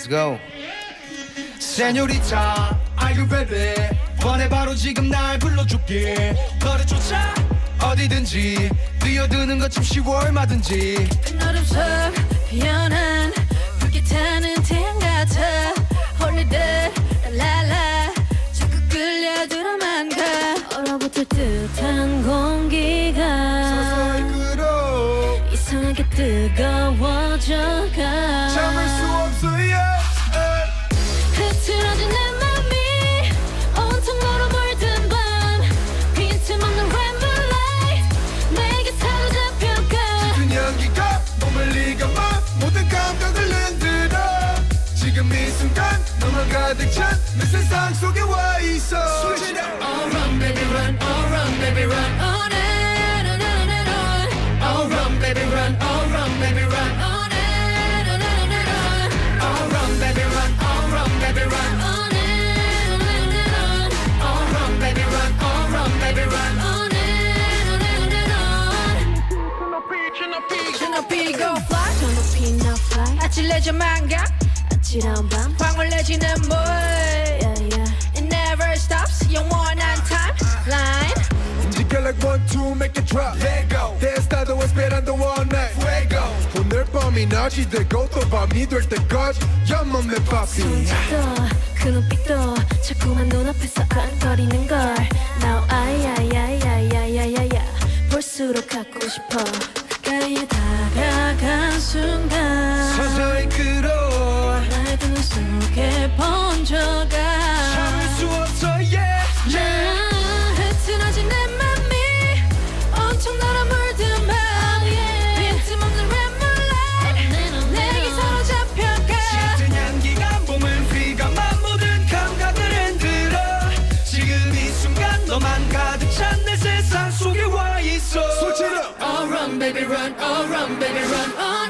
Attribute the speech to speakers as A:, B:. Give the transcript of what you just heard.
A: Let's go. 세뇨리타, are you ready? 번에 바로 지금 날 불러줄게. 너를 쫓아 어디든지 뛰어드는 것 참 쉬워 얼마든지.
B: 속 피어난 불길 타는 태양 같아 홀리듯 랄라 자꾸 끌려들어만 가 얼어붙을 듯한 공기가
A: 끌어
B: 이상하게 뜨거워져가
A: 지금 이 순간 너만 가득 찬 내 세상 속에 와 있어
B: All run baby run all run baby run on and on and on and on
A: All run baby run all run baby run
B: on and on and on and on
A: All run baby run all run baby run
B: on and on and on and on
A: All run baby run all run baby run
B: on and on and on and on 저 높이 go fly 저 높이 나 fly 아찔해져 망각 아찔한 밤 황홀 내지는 물 yeah, yeah. It never stops 영원한 timeline
A: 움직여 like one two make it drop Let go Testado esperando all night Fuego 오늘 밤이 낮이 되고 또 밤이 될 때까지 야만 내 papi
B: 그 눈빛도 자꾸만 눈앞에서 안거리는 걸 Now 아야야야야야야야 볼수록 갖고 싶어 가까이 다가간 순간 baby, run. oh, run, baby, run. On